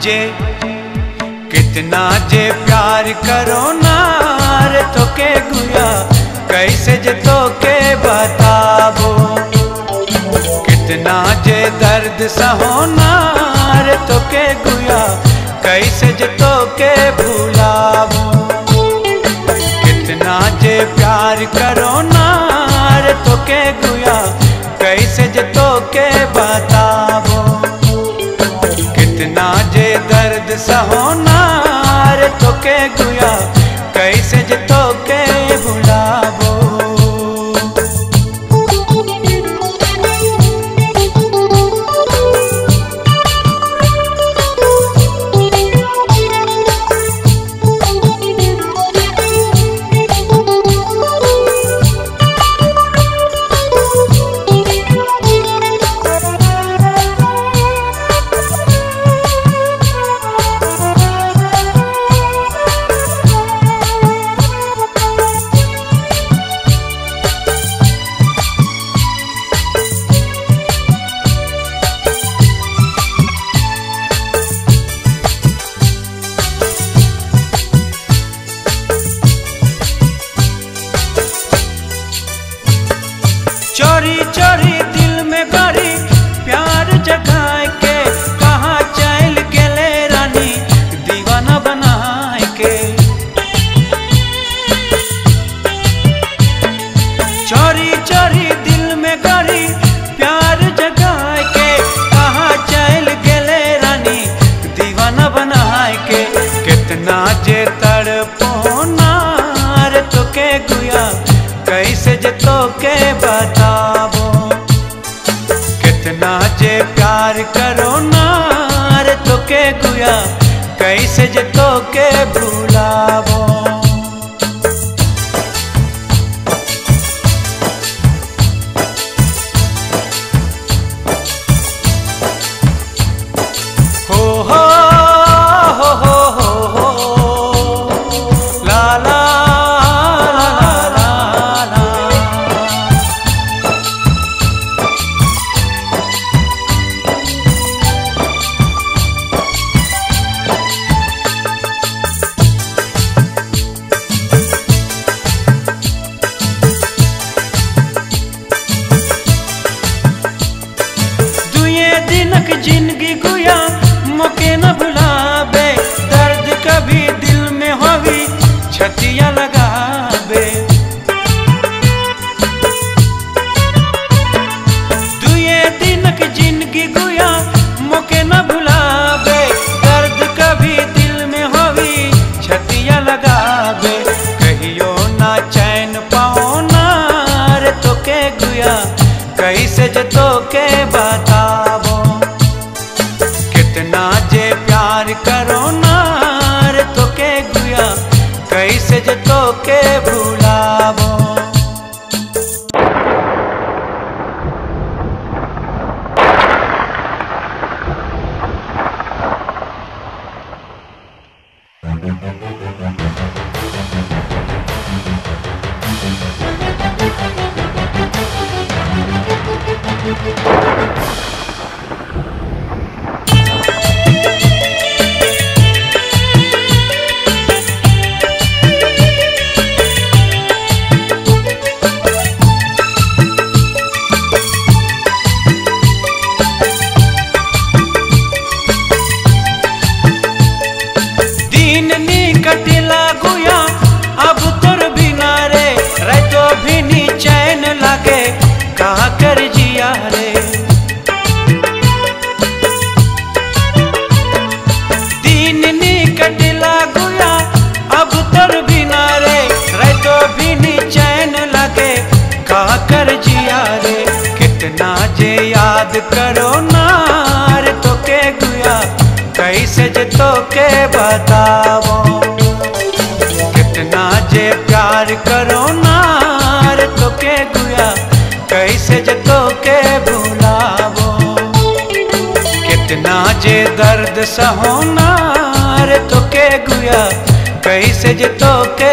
जे कितना जे प्यार करो नार तो के गुया, कैसे जे तो के बताबो। कितना जे दर्द सहो नार तो के गुया, कैसे जे तो के भूलाबो। कितना जे प्यार करो नार तो के गुया, कैसे जे तो के बताबो। दर्द के नार चोरी चोरी, दिल में गरी। प्यार जगाए के कहाँ चल गेले रानी? दीवाना बनाए के कितना जे तड़पो नार तो के गुया। कैसे जे तो के बताबो कितना जे प्यार करो नार तो गुया। कैसे जे तो के भूलाबो दिनक ज़िंदगी गुया मके न भुलाबे दर्द कभी दिल में होवी छतिया लगाबे करो नार तो के गुया, कैसे जे तो के कितना जे प्यार करो नार तो के गुया, कैसे जे तो के कितना जे दर्द सहो नार तो के गुया, कैसे जे तो के